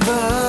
river.